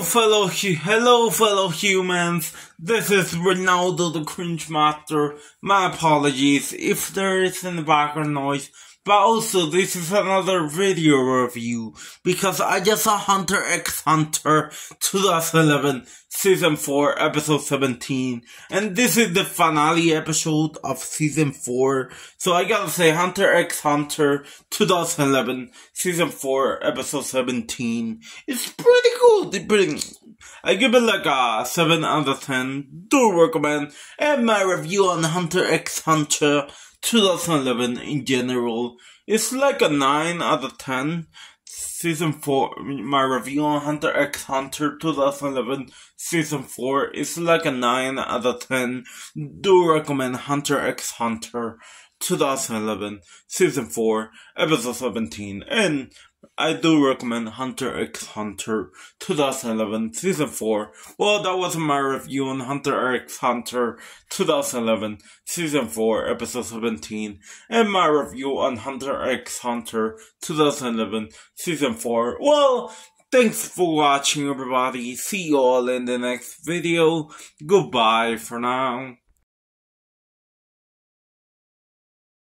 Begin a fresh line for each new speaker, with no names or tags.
fellow hello fellow humans. This is Reinaldo the Cringe Master. My apologies if there is any background noise. But also, this is another video review because I just saw Hunter x Hunter 2011 Season 4 Episode 17 and this is the finale episode of Season 4. So I gotta say Hunter x Hunter 2011 Season 4 Episode 17 It's pretty good. Pretty, I give it like a uh, 7 out of 10. Do recommend. And my review on Hunter x Hunter 2011 in general is like a 9 out of 10. Season 4, my review on Hunter x Hunter 2011 Season 4 is like a 9 out of 10. Do recommend Hunter x Hunter 2011 Season 4 Episode 17 and I do recommend Hunter x Hunter 2011 Season 4. Well, that was my review on Hunter x Hunter 2011 Season 4 Episode 17 and my review on Hunter x Hunter 2011 Season 4. Well, thanks for watching everybody. See you all in the next video. Goodbye for now.